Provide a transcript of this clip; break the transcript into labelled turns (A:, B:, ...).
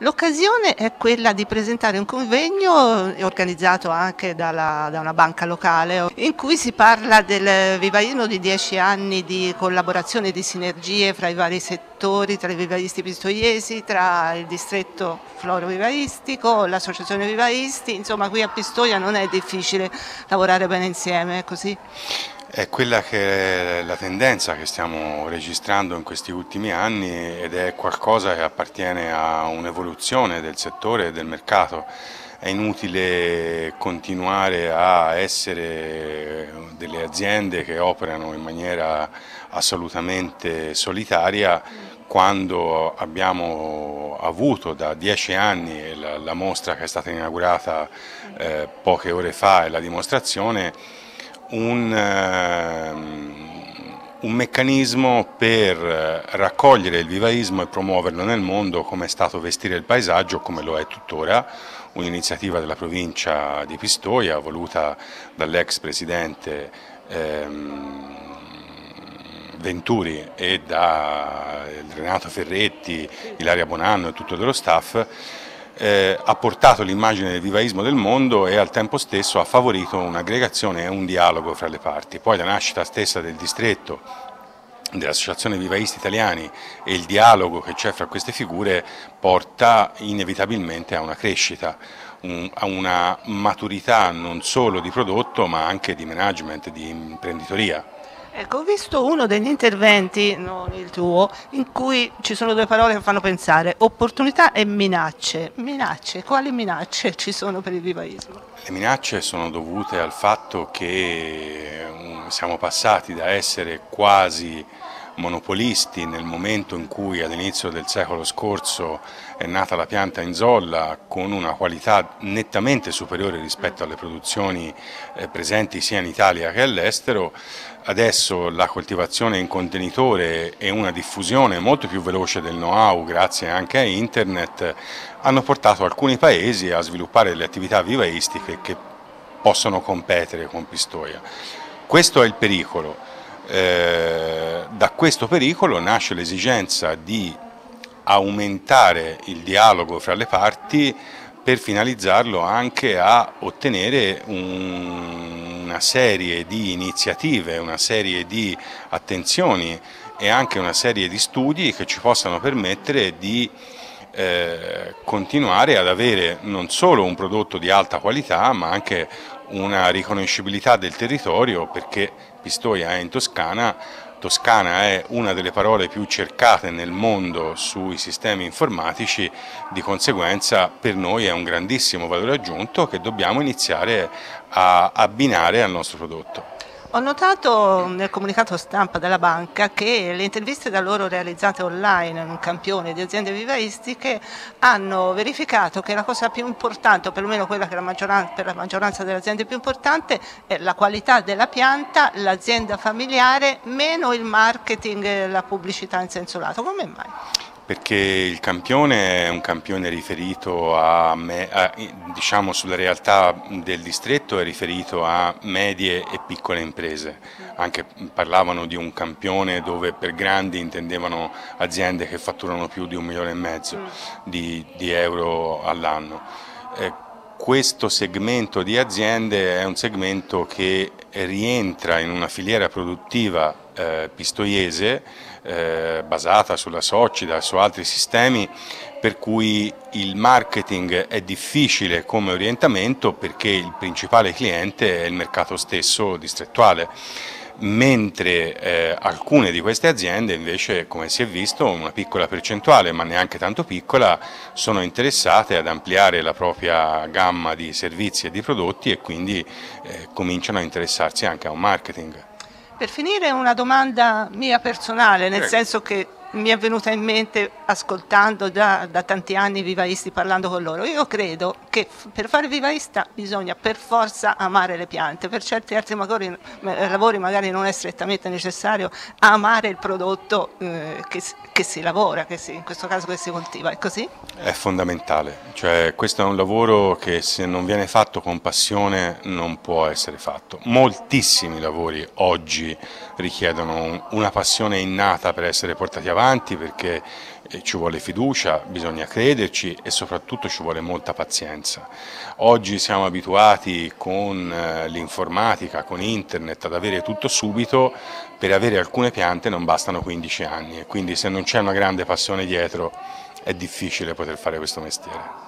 A: L'occasione è quella di presentare un convegno organizzato anche dalla, da una banca locale in cui si parla del vivaismo di dieci anni di collaborazione e di sinergie fra i vari settori, tra i vivaisti pistoiesi, tra il distretto floro-vivaistico, l'associazione vivaisti, insomma qui a Pistoia non è difficile lavorare bene insieme, è così?
B: È quella che è la tendenza che stiamo registrando in questi ultimi anni ed è qualcosa che appartiene a un'evoluzione del settore e del mercato. È inutile continuare a essere delle aziende che operano in maniera assolutamente solitaria quando abbiamo avuto da dieci anni la, la mostra che è stata inaugurata eh, poche ore fa e la dimostrazione un, ehm, un meccanismo per raccogliere il vivaismo e promuoverlo nel mondo come è stato Vestire il paesaggio, come lo è tuttora, un'iniziativa della provincia di Pistoia voluta dall'ex presidente ehm, Venturi e da Renato Ferretti, Ilaria Bonanno e tutto dello staff eh, ha portato l'immagine del vivaismo del mondo e al tempo stesso ha favorito un'aggregazione e un dialogo fra le parti. Poi la nascita stessa del distretto dell'Associazione Vivaisti Italiani e il dialogo che c'è fra queste figure porta inevitabilmente a una crescita, un, a una maturità non solo di prodotto ma anche di management, di imprenditoria.
A: Ecco, ho visto uno degli interventi, non il tuo, in cui ci sono due parole che fanno pensare, opportunità e minacce. Minacce, quali minacce ci sono per il vivaismo?
B: Le minacce sono dovute al fatto che mm, siamo passati da essere quasi monopolisti nel momento in cui all'inizio del secolo scorso è nata la pianta in zolla con una qualità nettamente superiore rispetto alle produzioni eh, presenti sia in Italia che all'estero, adesso la coltivazione in contenitore e una diffusione molto più veloce del know-how grazie anche a internet hanno portato alcuni paesi a sviluppare delle attività vivaistiche che possono competere con Pistoia. Questo è il pericolo. Eh, da questo pericolo nasce l'esigenza di aumentare il dialogo fra le parti per finalizzarlo anche a ottenere un, una serie di iniziative, una serie di attenzioni e anche una serie di studi che ci possano permettere di eh, continuare ad avere non solo un prodotto di alta qualità ma anche una riconoscibilità del territorio perché Pistoia è in Toscana, Toscana è una delle parole più cercate nel mondo sui sistemi informatici, di conseguenza per noi è un grandissimo valore aggiunto che dobbiamo iniziare a abbinare al nostro prodotto.
A: Ho notato nel comunicato stampa della banca che le interviste da loro realizzate online in un campione di aziende vivaistiche hanno verificato che la cosa più importante, o perlomeno quella che la per la maggioranza delle aziende più importante, è la qualità della pianta, l'azienda familiare, meno il marketing e la pubblicità in senso lato. Come mai?
B: Perché il campione è un campione riferito a, a, diciamo sulla realtà del distretto è riferito a medie e piccole imprese, anche parlavano di un campione dove per grandi intendevano aziende che fatturano più di un milione e mezzo mm. di, di euro all'anno. Eh, questo segmento di aziende è un segmento che rientra in una filiera produttiva eh, pistoiese eh, basata sulla Socida su altri sistemi per cui il marketing è difficile come orientamento perché il principale cliente è il mercato stesso distrettuale mentre eh, alcune di queste aziende invece, come si è visto, una piccola percentuale, ma neanche tanto piccola, sono interessate ad ampliare la propria gamma di servizi e di prodotti e quindi eh, cominciano a interessarsi anche a un marketing.
A: Per finire una domanda mia personale, nel Prego. senso che mi è venuta in mente ascoltando già da tanti anni i vivaisti parlando con loro. Io credo che per fare vivaista bisogna per forza amare le piante, per certi altri magari, lavori magari non è strettamente necessario amare il prodotto eh, che, che, si lavora, che si, in questo caso che si coltiva. È così?
B: È fondamentale, cioè, questo è un lavoro che se non viene fatto con passione non può essere fatto. Moltissimi lavori oggi richiedono una passione innata per essere portati avanti perché eh, ci vuole fiducia, bisogna crederci e soprattutto ci vuole molta pazienza. Oggi siamo abituati con eh, l'informatica, con internet ad avere tutto subito, per avere alcune piante non bastano 15 anni e quindi se non c'è una grande passione dietro è difficile poter fare questo mestiere.